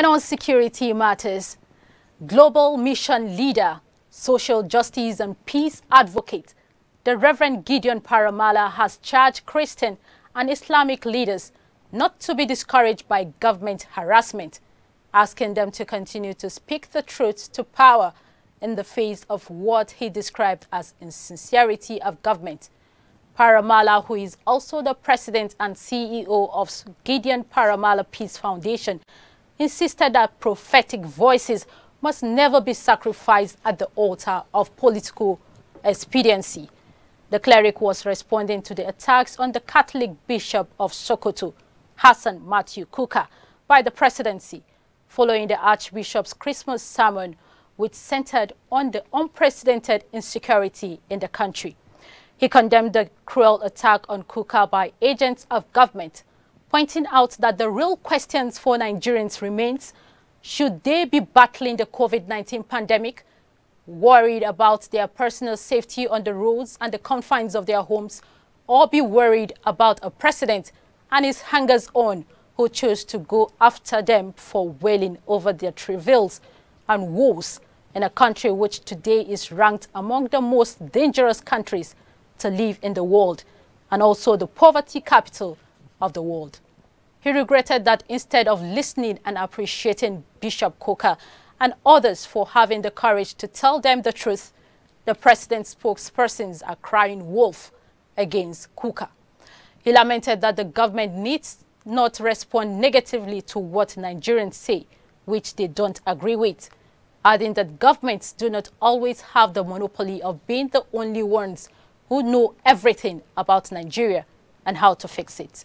And on security matters, global mission leader, social justice and peace advocate, the Reverend Gideon Para-Mallam has charged Christian and Islamic leaders not to be discouraged by government harassment, asking them to continue to speak the truth to power in the face of what he described as insincerity of government. Para-Mallam, who is also the president and CEO of Gideon Para-Mallam Peace Foundation, insisted that prophetic voices must never be sacrificed at the altar of political expediency. The cleric was responding to the attacks on the Catholic Bishop of Sokoto, Hassan Matthew Kukah, by the presidency, following the Archbishop's Christmas sermon, which centered on the unprecedented insecurity in the country. He condemned the cruel attack on Kukah by agents of government, pointing out that the real questions for Nigerians remains, should they be battling the COVID-19 pandemic worried about their personal safety on the roads and the confines of their homes, or be worried about a president and his hangers-on who chose to go after them for wailing over their travails and woes in a country which today is ranked among the most dangerous countries to live in the world and also the poverty capital of the world. He regretted that instead of listening and appreciating Bishop Kukah and others for having the courage to tell them the truth, the president's spokespersons are crying wolf against Kukah. He lamented that the government needs not respond negatively to what Nigerians say, which they don't agree with, adding that governments do not always have the monopoly of being the only ones who know everything about Nigeria and how to fix it.